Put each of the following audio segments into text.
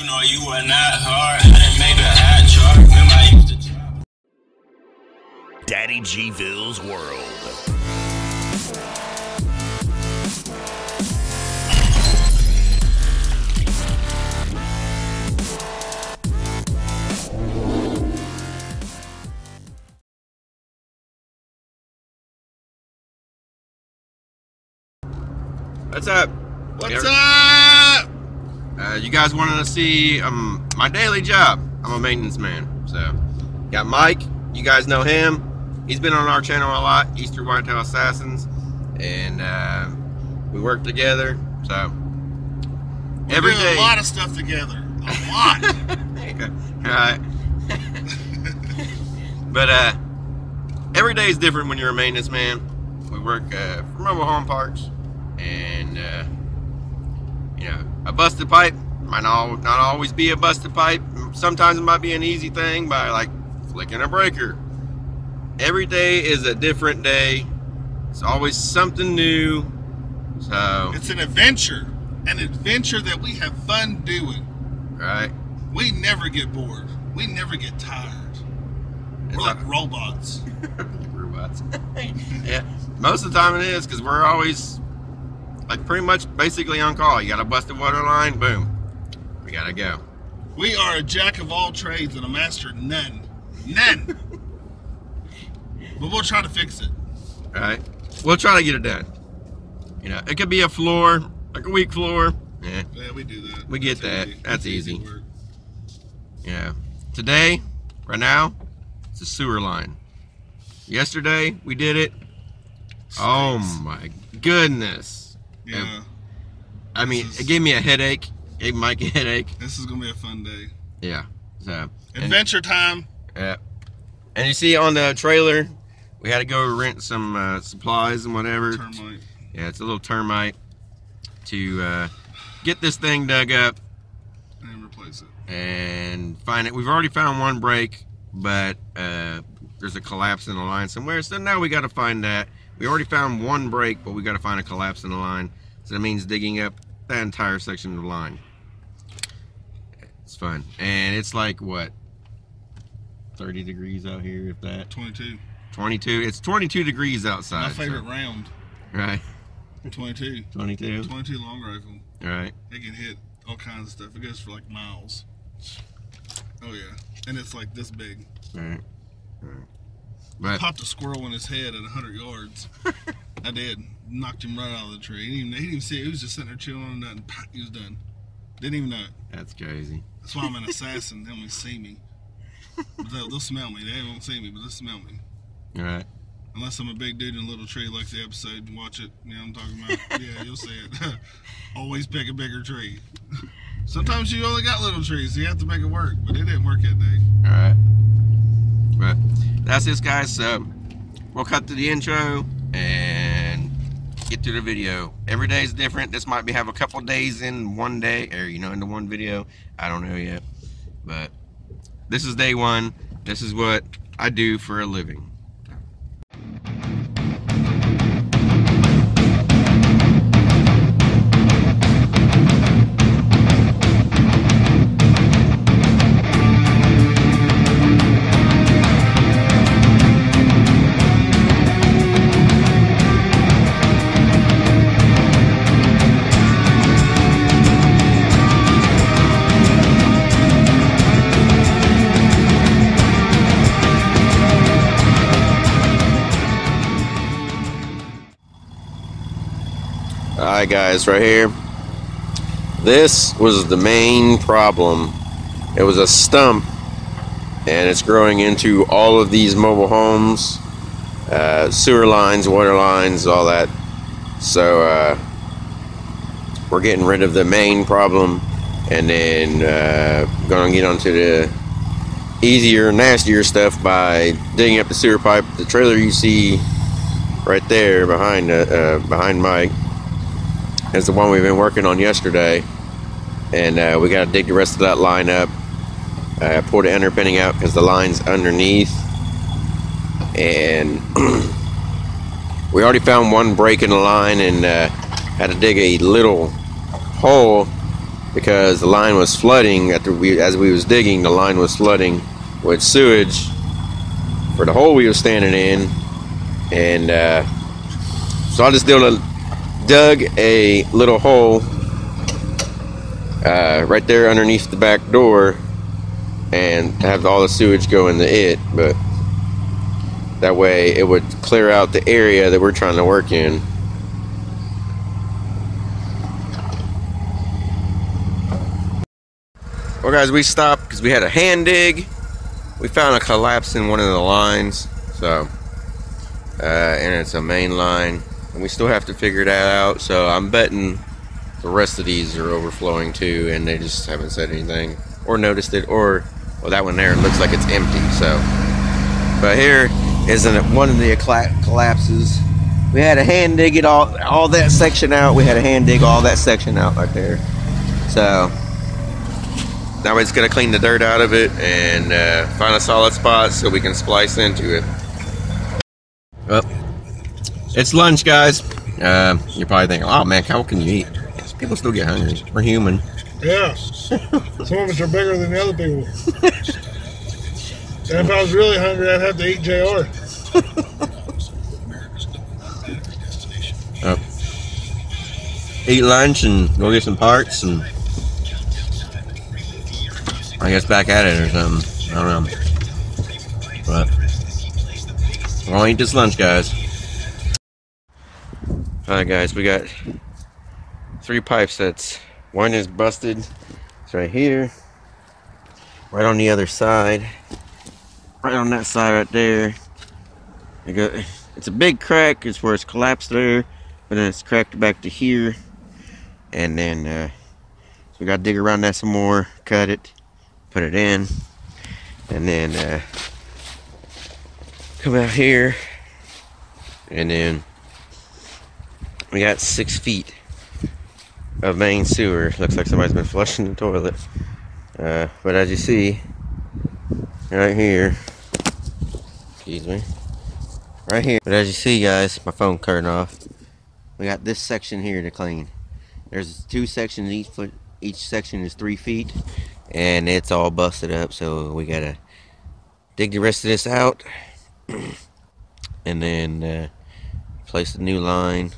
You know you were not hard. I didn't make the high chart. Remember I used to chop. Daddy G-Ville's World. What's up? What's up? Uh, you guys wanted to see um, my daily job. I'm a maintenance man. So, got Mike. You guys know him. He's been on our channel a lot, Easter Whitetail Assassins. And uh, we work together. So, We every day. a lot of stuff together. A lot. right. but uh, every day is different when you're a maintenance man. We work uh, for mobile home parks, and uh, you know, a busted pipe might not, not always be a busted pipe. Sometimes it might be an easy thing by like flicking a breaker. Every day is a different day. It's always something new. So, it's an adventure. An adventure that we have fun doing. right. We never get bored. We never get tired. We're like a- robots. robots. yeah, most of the time it is because we're always like pretty much basically on call. You got a busted water line, boom, we gotta go. We are a jack of all trades and a master none. None. but we'll try to fix it. All right, we'll try to get it done. You know, it could be a floor, like a weak floor. Yeah, Yeah, we do that. We get That's that. easy. That's easy. work. yeah. Today, right now, it's a sewer line. Yesterday we did it. Oh my goodness! Yeah. I mean, is- it gave me a headache. Gave Mike a headache. This is gonna be a fun day. Yeah. So. and- Adventure time. Yeah. And you see on the trailer, we had to go rent some uh, supplies and whatever. Termite. Yeah, it's a little termite to uh, get this thing dug up And replace it. and find it. We've already found one break, but uh, there's a collapse in the line somewhere. So now we got to find that. We already found one break, but we got to find a collapse in the line. So that means digging up that entire section of the line. It's fun. And it's like, what? 30 degrees out here, if that. 22. 22. It's 22 degrees outside. My so- favorite round. right. 22. 22. 22 long rifle. Right. It can hit all kinds of stuff. It goes for like miles. Oh yeah, and it's like this big. Right. Right. But Popped a squirrel in his head at 100 yards. I did. Knocked him right out of the tree. He didn't even, he didn't even see it. He was just sitting there chilling on nothing. He was done. Didn't even know it. that's crazy. That's why I'm an assassin. They only see me. They'll, they'll smell me. They won't see me, but they'll smell me. All right. Unless I'm a big dude in a little tree like the episode and watch it. You know what I'm talking about? Yeah, you'll see it. Always pick a bigger tree. Sometimes you only got little trees, so you have to make it work. But it didn't work that day. All right. But that's this, guys. So we'll cut to the intro and get to the video. Every day is different. This might be have a couple days in one day, or you know, into one video. I don't know yet. But this is day one. This is what I do for a living. Guys, right here. This was the main problem. It was a stump and it's growing into all of these mobile homes, uh, sewer lines, water lines, all that. So uh, we're getting rid of the main problem and then uh, gonna get onto the easier, nastier stuff by digging up the sewer pipe. The trailer you see right there behind uh, uh, behind Mike is the one we've been working on yesterday, and uh, we got to dig the rest of that line up. Uh, pull the underpinning out because the line's underneath, and we already found one break in the line and uh, had to dig a little hole because the line was flooding after we as we was digging the line was flooding with sewage for the hole we were standing in. And uh, so I just did a, dug a little hole uh, right there underneath the back door and have all the sewage go into it but that way it would clear out the area that we're trying to work in. Well guys we stopped because we had a hand dig. We found a collapse in one of the lines so uh, and it's a main line and we still have to figure that out. So I'm betting the rest of these are overflowing too and they just haven't said anything or noticed it or well that one there looks like it's empty so. But here isn't one of the collapses. We had a hand dig it all all that section out. We had a hand dig all that section out right there. So now just gonna clean the dirt out of it and uh, find a solid spot so we can splice into it. Well it's lunch guys uh, you're probably thinking oh man how can you eat people still get hungry we're human yeah some of us are bigger than the other people and if I was really hungry I'd have to eat JR oh. eat lunch and go get some parts and I guess back at it or something. I don't know. But we're gonna eat this lunch, guys. Alright guys, we got three pipe sets. One is busted. It's right here. Right on the other side. Right on that side right there. Got, it's a big crack. It's where it's collapsed there. But then it's cracked back to here. And then uh, so we gotta dig around that some more, cut it put it in and then uh, come out here and then we got six feet of main sewer. Looks like somebody's been flushing the toilet. Uh, but as you see right here. Excuse me. Right here. But as you see guys my phone turned off. We got this section here to clean. There's two sections. Each foot each section is three feet and it's all busted up so we gotta dig the rest of this out. And then uh, place the new line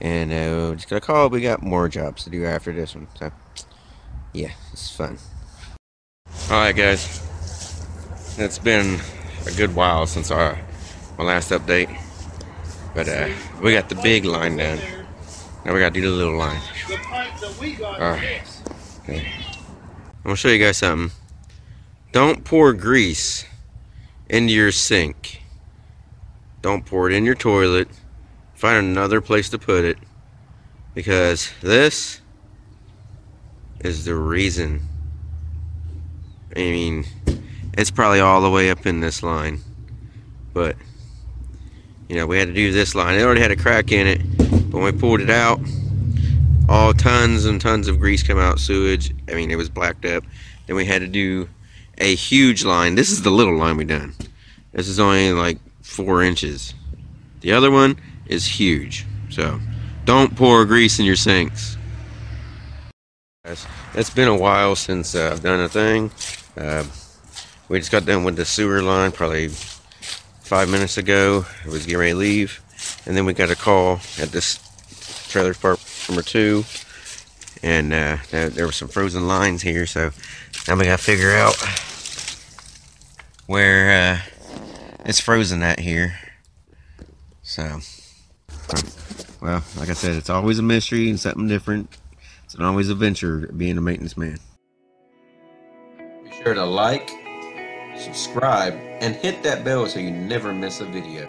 and uh, just gonna call we got more jobs to do after this one so yeah it's fun alright guys it's been a good while since our my last update but uh, we got the big line done now we gotta do the little line alright okay. I'm gonna show you guys something. Don't pour grease into your sink. Don't pour it in your toilet. Find another place to put it. Because this is the reason. I mean, it's probably all the way up in this line. But, you know, we had to do this line. It already had a crack in it. But when we pulled it out, all tons and tons of grease come out, sewage. I mean, it was blacked up. Then we had to do a huge line. This is the little line we done. This is only like four inches. The other one is huge. So don't pour grease in your sinks. It's been a while since uh, I've done a thing. Uh, we just got done with the sewer line probably five minutes ago. I was getting ready to leave. And then we got a call at this trailer park number two. And uh, there, there were some frozen lines here, so now we gotta figure out where uh, it's frozen at here. So, well, like I said, it's always a mystery and something different. It's an always a venture being a maintenance man. Be sure to like, subscribe, and hit that bell so you never miss a video.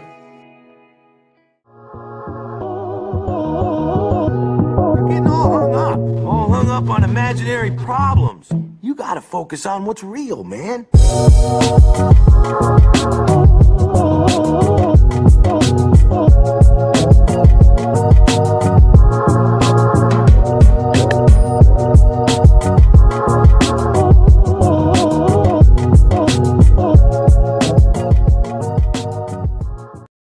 You're getting all hung up on imaginary problems. You gotta focus on what's real, man.